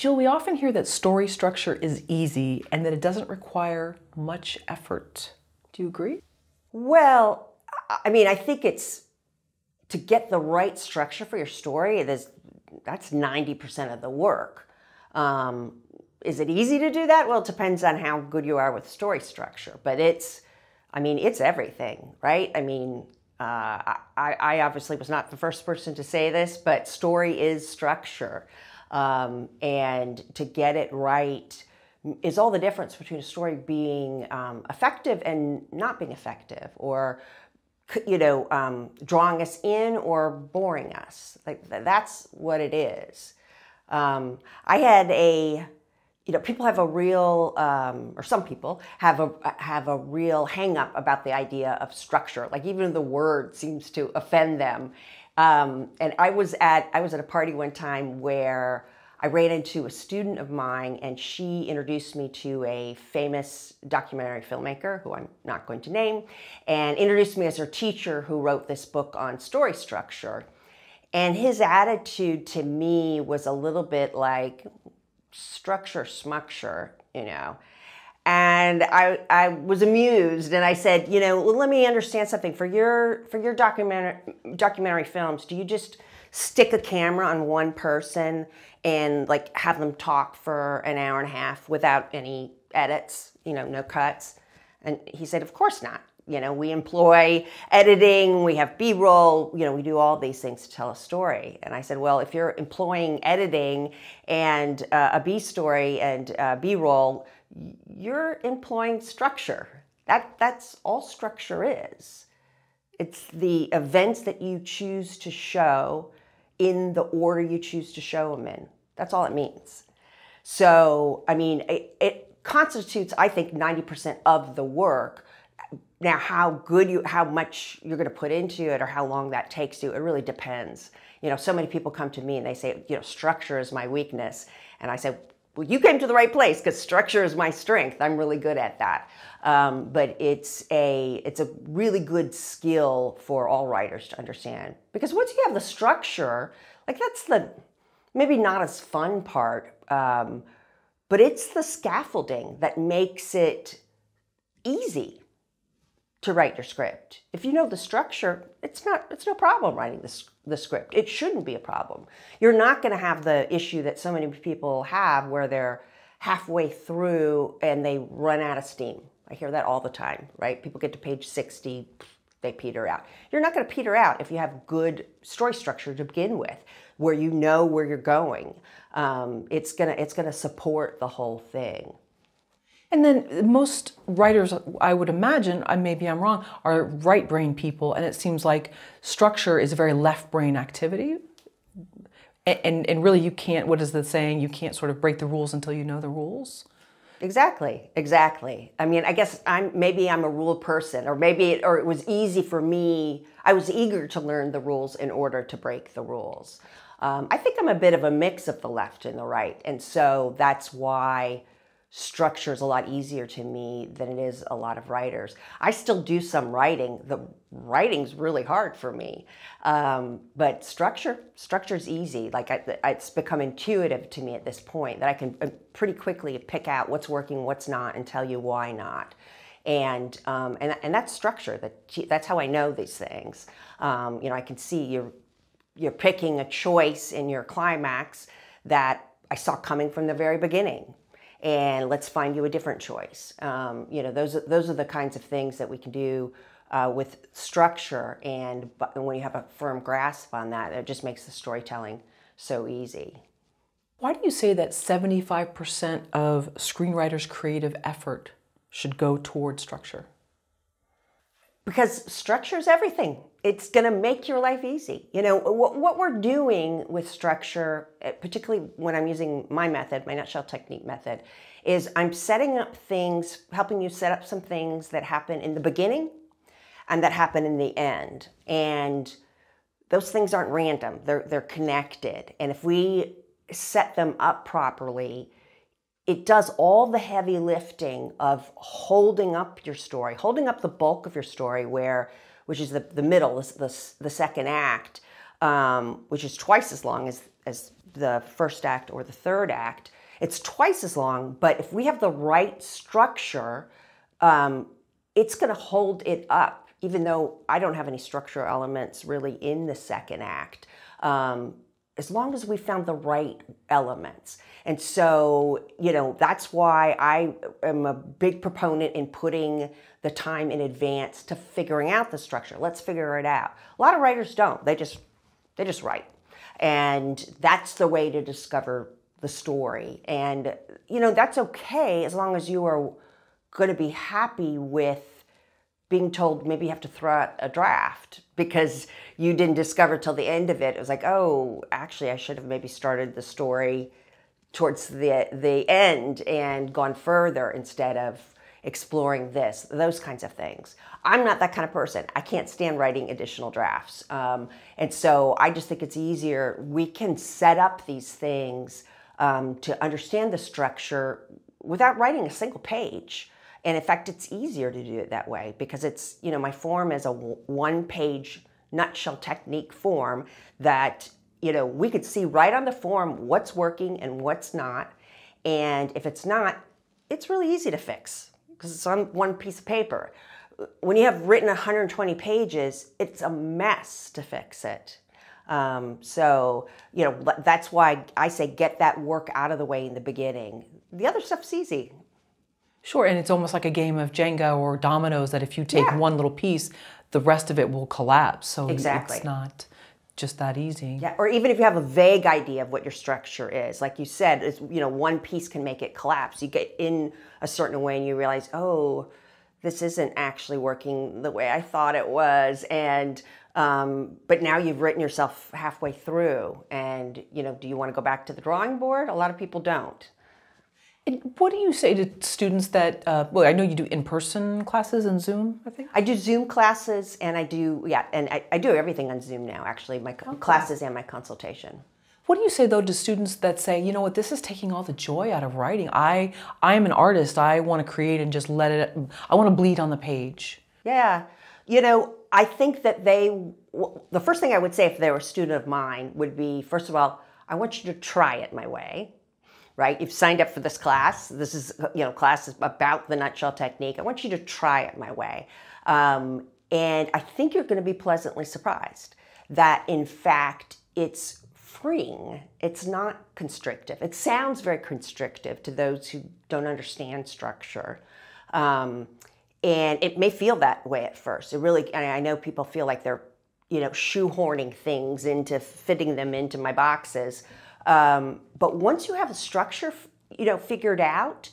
Jill, we often hear that story structure is easy and that it doesn't require much effort. Do you agree? Well, I mean, I think it's to get the right structure for your story. That's ninety percent of the work. Um, is it easy to do that? Well, it depends on how good you are with story structure. But it's, I mean, it's everything, right? I mean, uh, I, I, obviously was not the first person to say this, but story is structure. Um, and to get it right is all the difference between a story being um, effective and not being effective, or you know, um, drawing us in or boring us. Like that's what it is. Um, I had a, you know, people have a real, um, or some people have a have a real hang up about the idea of structure. Like even the word seems to offend them. Um, and I was at I was at a party one time where I ran into a student of mine, and she introduced me to a famous documentary filmmaker who I'm not going to name, and introduced me as her teacher who wrote this book on story structure. And his attitude to me was a little bit like structure smucture, you know. And I, I was amused and I said, you know, well, let me understand something. For your for your documentary documentary films, do you just stick a camera on one person and like have them talk for an hour and a half without any edits, you know, no cuts? And he said, Of course not. You know, we employ editing, we have B roll, you know, we do all these things to tell a story. And I said, Well, if you're employing editing and uh, a B story and uh, B roll, you're employing structure. That, that's all structure is. It's the events that you choose to show in the order you choose to show them in. That's all it means. So, I mean, it, it constitutes, I think, 90% of the work. Now, how good you, how much you're going to put into it or how long that takes you, it really depends. You know, so many people come to me and they say, you know, structure is my weakness. And I say, well, you came to the right place because structure is my strength. I'm really good at that. Um, but it's a it's a really good skill for all writers to understand because once you have the structure, like that's the maybe not as fun part, um, but it's the scaffolding that makes it easy to write your script. If you know the structure, it's not it's no problem writing the, the script. It shouldn't be a problem. You're not going to have the issue that so many people have where they're halfway through and they run out of steam. I hear that all the time, right? People get to page 60, they peter out. You're not going to peter out if you have good story structure to begin with, where you know where you're going. Um, it's gonna it's gonna support the whole thing. And then most writers, I would imagine, maybe I'm wrong, are right brain people, and it seems like structure is a very left brain activity. And, and, and really, you can't, what is the saying? You can't sort of break the rules until you know the rules. Exactly, exactly. I mean, I guess I'm maybe I'm a rule person, or maybe it, or it was easy for me. I was eager to learn the rules in order to break the rules. Um, I think I'm a bit of a mix of the left and the right, and so that's why structure is a lot easier to me than it is a lot of writers. I still do some writing. The writing's really hard for me, um, but structure structure is easy. Like I, it's become intuitive to me at this point that I can uh, pretty quickly pick out what's working, what's not, and tell you why not. And um, and and that's structure. That that's how I know these things. Um, you know, I can see you're you're picking a choice in your climax that I saw coming from the very beginning and let's find you a different choice. Um, you know, those are, those are the kinds of things that we can do uh, with structure, and when you have a firm grasp on that, it just makes the storytelling so easy. Why do you say that 75% of screenwriters' creative effort should go toward structure? Because structure is everything. It's going to make your life easy. You know, what, what we're doing with structure, eh, particularly when I'm using my method, my nutshell technique method, is I'm setting up things, helping you set up some things that happen in the beginning and that happen in the end. And those things aren't random, they're, they're connected. And if we set them up properly, it does all the heavy lifting of holding up your story, holding up the bulk of your story, where which is the, the middle, the, the, the second act, um, which is twice as long as as the first act or the third act. It's twice as long, but if we have the right structure, um, it's going to hold it up, even though I don't have any structural elements really in the second act. Um, as long as we found the right elements. And so, you know, that's why I am a big proponent in putting the time in advance to figuring out the structure. Let's figure it out. A lot of writers don't. They just they just write. And that's the way to discover the story. And you know, that's okay as long as you are going to be happy with being told maybe you have to throw out a draft because you didn't discover till the end of it. It was like, oh, actually, I should have maybe started the story towards the the end and gone further instead of exploring this. Those kinds of things. I'm not that kind of person. I can't stand writing additional drafts, um, and so I just think it's easier. We can set up these things um, to understand the structure without writing a single page. And in fact, it's easier to do it that way because it's, you know, my form is a one page nutshell technique form that, you know, we could see right on the form what's working and what's not. And if it's not, it's really easy to fix because it's on one piece of paper. When you have written 120 pages, it's a mess to fix it. Um, so, you know, that's why I say get that work out of the way in the beginning. The other stuff's easy. Sure, and it's almost like a game of Jenga or dominoes that if you take yeah. one little piece, the rest of it will collapse. So exactly. it's not just that easy. Yeah, or even if you have a vague idea of what your structure is, like you said, it's, you know, one piece can make it collapse. You get in a certain way and you realize, oh, this isn't actually working the way I thought it was, and um, but now you've written yourself halfway through, and you know, do you want to go back to the drawing board? A lot of people don't. And what do you say to students that, uh, well, I know you do in-person classes and Zoom, I think? I do Zoom classes and I do, yeah, and I, I do everything on Zoom now, actually, my okay. classes and my consultation. What do you say though to students that say, you know what, this is taking all the joy out of writing. I I am an artist. I want to create and just let it I want to bleed on the page. Yeah. You know, I think that they the first thing I would say if they were a student of mine would be first of all, I want you to try it my way right? You've signed up for this class. This is, you know, class is about the nutshell technique. I want you to try it my way. Um, and I think you're going to be pleasantly surprised that, in fact, it's freeing. It's not constrictive. It sounds very constrictive to those who don't understand structure. Um, and it may feel that way at first. It really, I know people feel like they're, you know, shoehorning things into fitting them into my boxes. Um, but once you have a structure, you know, figured out,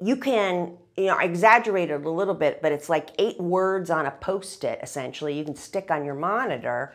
you can, you know, I exaggerated a little bit, but it's like eight words on a post-it, essentially, you can stick on your monitor.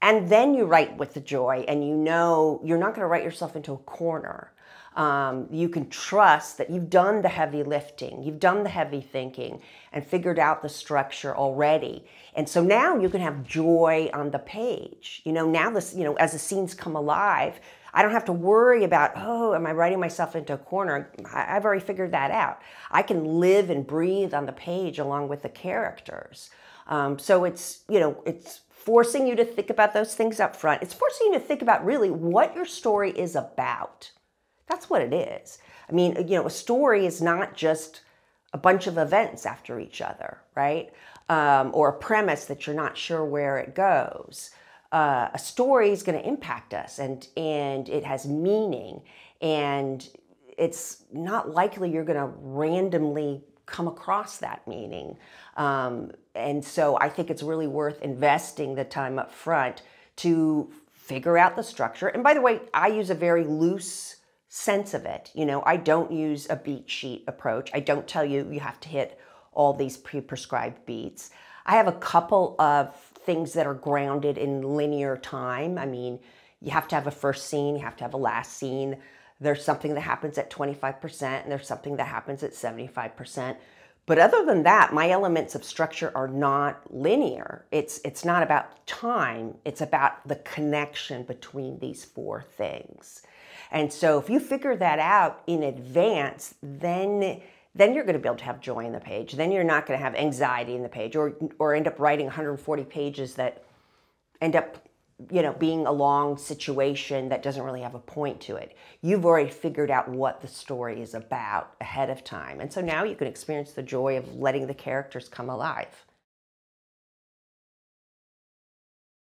And then you write with the joy, and you know you're not going to write yourself into a corner. Um, you can trust that you've done the heavy lifting, you've done the heavy thinking, and figured out the structure already. And so now you can have joy on the page. You know, now this, you know, as the scenes come alive, I don't have to worry about, oh, am I writing myself into a corner? I've already figured that out. I can live and breathe on the page along with the characters. Um, so it's, you know, it's forcing you to think about those things up front. It's forcing you to think about really what your story is about. That's what it is. I mean, you know, a story is not just a bunch of events after each other, right? Um, or a premise that you're not sure where it goes. Uh, a story is going to impact us, and and it has meaning, and it's not likely you're going to randomly come across that meaning. Um, and so I think it's really worth investing the time up front to figure out the structure. And by the way, I use a very loose sense of it. You know, I don't use a beat sheet approach. I don't tell you you have to hit all these pre-prescribed beats. I have a couple of things that are grounded in linear time. I mean, you have to have a first scene, you have to have a last scene. There's something that happens at 25% and there's something that happens at 75%. But other than that, my elements of structure are not linear. It's it's not about time, it's about the connection between these four things. And so if you figure that out in advance, then then you're going to be able to have joy in the page. Then you're not going to have anxiety in the page or or end up writing 140 pages that end up you know, being a long situation that doesn't really have a point to it. You've already figured out what the story is about ahead of time. And so now you can experience the joy of letting the characters come alive.